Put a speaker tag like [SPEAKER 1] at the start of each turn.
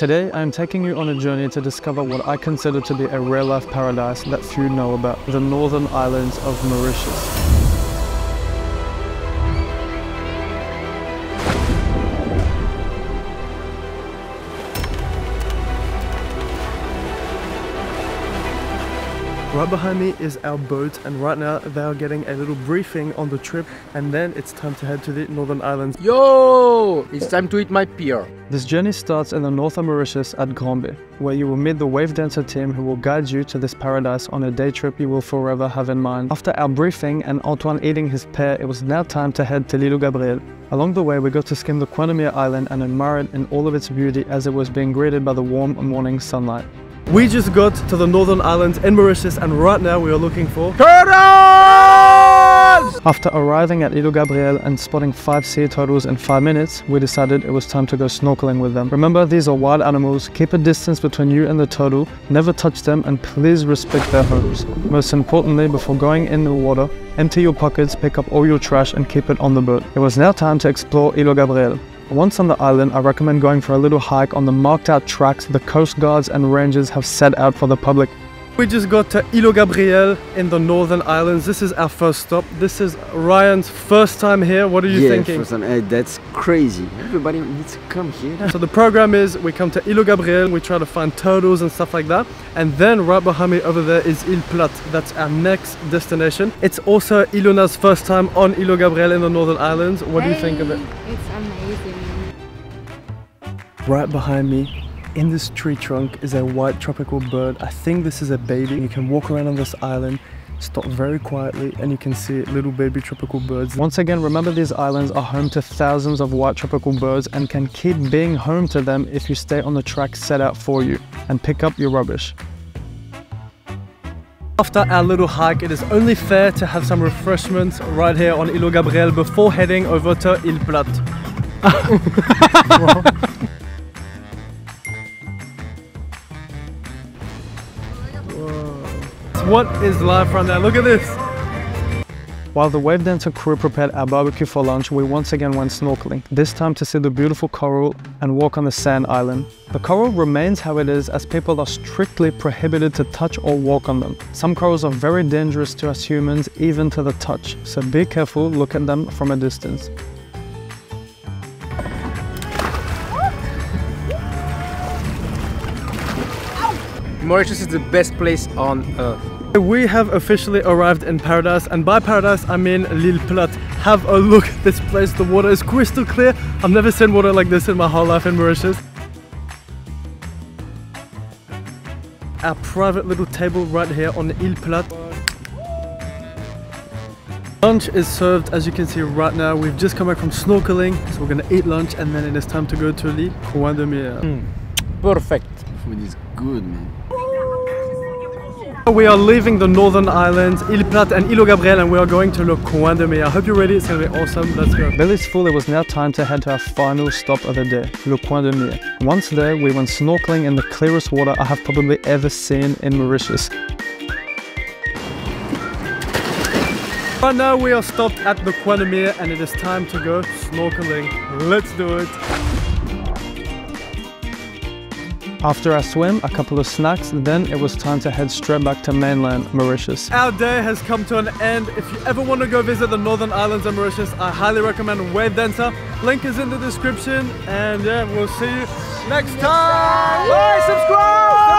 [SPEAKER 1] Today I am taking you on a journey to discover what I consider to be a real life paradise that few know about, the northern islands of Mauritius. Right behind me is our boat and right now they are getting a little briefing on the trip and then it's time to head to the Northern Islands.
[SPEAKER 2] Yo! It's time to eat my pier.
[SPEAKER 1] This journey starts in the north of Mauritius at Grand Baie, where you will meet the Wave Dancer team who will guide you to this paradise on a day trip you will forever have in mind. After our briefing and Antoine eating his pear, it was now time to head to l'Île Gabriel. Along the way, we got to skim the Coin island and admire it in all of its beauty as it was being greeted by the warm morning sunlight. We just got to the Northern Islands in Mauritius and right now we are looking for
[SPEAKER 2] Turtles!
[SPEAKER 1] After arriving at Île Gabriel and spotting five sea turtles in five minutes, we decided it was time to go snorkeling with them. Remember, these are wild animals, keep a distance between you and the turtle, never touch them and please respect their homes. Most importantly, before going in the water, empty your pockets, pick up all your trash and keep it on the boat. It was now time to explore Île Gabriel. Once on the island, I recommend going for a little hike on the marked out tracks the coast guards and rangers have set out for the public. We just got to Île Gabriel in the Northern Islands. This is our first stop. This is Ryan's first time here. What are you
[SPEAKER 3] yeah,
[SPEAKER 1] thinking?
[SPEAKER 3] First time. Hey, that's crazy. Everybody needs to come here.
[SPEAKER 1] So the program is we come to Île Gabriel, we try to find turtles and stuff like that. And then right behind me over there is Île Plate. That's our next destination. It's also Ilona's first time on Île Gabriel in the Northern Islands. What do you think of it?
[SPEAKER 4] It's amazing.
[SPEAKER 1] Right behind me, in this tree trunk, is a white tropical bird. I think this is a baby. You can walk around on this island, stop very quietly, and you can see little baby tropical birds. Once again, remember these islands are home to thousands of white tropical birds and can keep being home to them if you stay on the track set out for you and pick up your rubbish. After our little hike, it is only fair to have some refreshments right here on Île Gabriel before heading over to Île Plate. What is life right now? Look at this! While the Wave Dancer crew prepared our barbecue for lunch, we once again went snorkeling, this time to see the beautiful coral and walk on the sand island. The coral remains how it is as people are strictly prohibited to touch or walk on them. Some corals are very dangerous to us humans, even to the touch, so be careful, look at them from a distance.
[SPEAKER 2] Mauritius is the best place on earth.
[SPEAKER 1] We have officially arrived in paradise, and by paradise I mean L'Île Plate. Have a look at this place, the water is crystal clear. I've never seen water like this in my whole life in Mauritius. Our private little table right here on Île Plate. Lunch is served as you can see right now. We've just come back from snorkeling, so we're gonna eat lunch and then it is time to go to the Coin de Mire. Hmm.
[SPEAKER 2] Perfect.
[SPEAKER 3] Food is good, man.
[SPEAKER 1] We are leaving the northern islands, Île Plate and Île Gabriel, and we are going to Le Coin de Mire. I hope you're ready, it's gonna be awesome. Let's go. Belly's full, it was now time to head to our final stop of the day, Le Coin de Mire. Once there, we went snorkeling in the clearest water I have probably ever seen in Mauritius. Right now we are stopped at the Coin de Mire and it is time to go snorkeling. Let's do it. After our swim, a couple of snacks, then it was time to head straight back to mainland Mauritius. Our day has come to an end. If you ever want to go visit the Northern Islands of Mauritius, I highly recommend Wave Dancer. Link is in the description and yeah, we'll see you next time. Bye, subscribe!